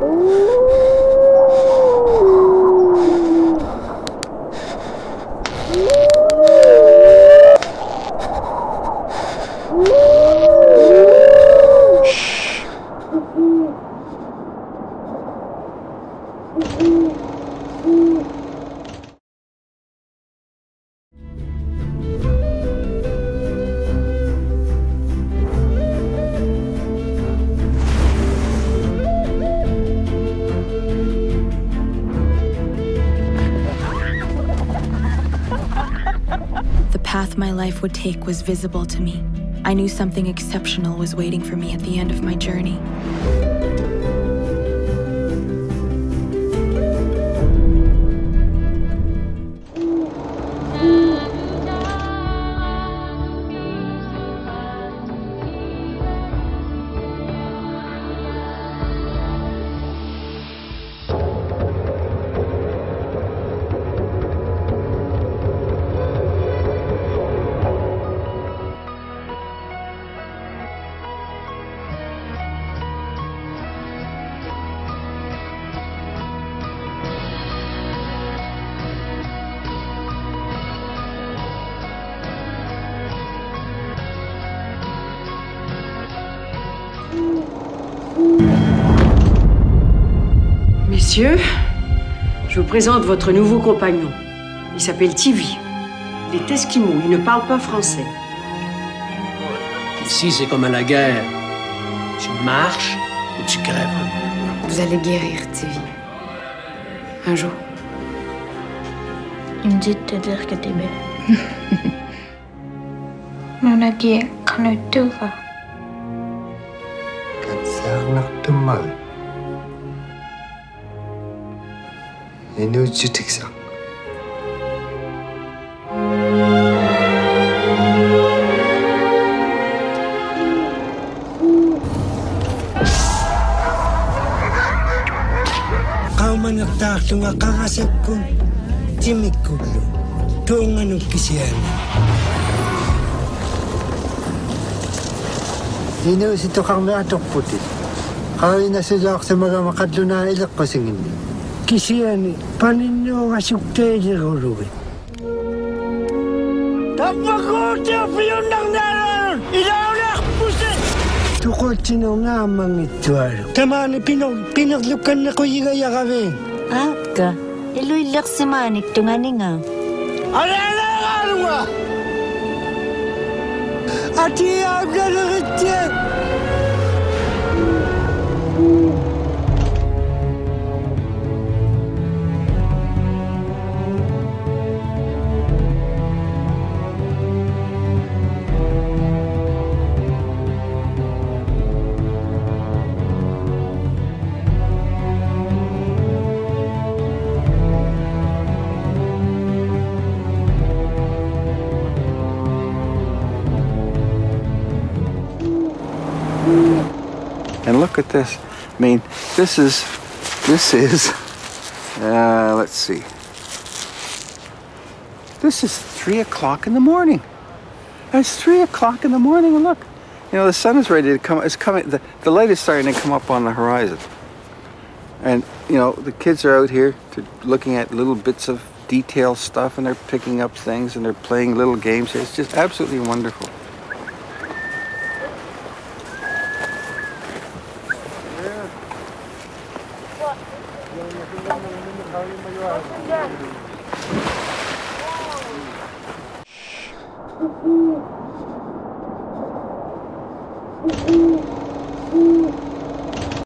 Mm-hmm. Path my life would take was visible to me. I knew something exceptional was waiting for me at the end of my journey. Messieurs, je vous présente votre nouveau compagnon. Il s'appelle Tivi. Il est esquimau, il ne parle pas français. Ici, c'est comme à la guerre. Tu marches ou tu crèves. Vous allez guérir, Tivi. Un jour. Il me dit de te dire que t'es belle. Non lagi kan itu ka. Kan sangat 등락된 마을 에너지 특상 Tunga kakasip ko, timik ko lo. Tunganong kisiyanan. Yine ito kang natok putin. قرينا سلاقت مغام قدلنا إلى قسنين كسياني بانينو غسكتاي لغروبي تبقوتي في النغنالون إلى أولاق بوسين تقولتنا نعم من التوارو تمالي بينو بينو لو كان نقوي يا غابين أكا إلو إلاق سمانك تغانينا أنا أنا غاروة أتي أبدا لغتين And look at this. I mean, this is, this is, uh, let's see. This is three o'clock in the morning. It's three o'clock in the morning, and look, you know, the sun is ready to come. It's coming. The, the light is starting to come up on the horizon. And you know, the kids are out here to, looking at little bits of detail stuff, and they're picking up things, and they're playing little games. It's just absolutely wonderful.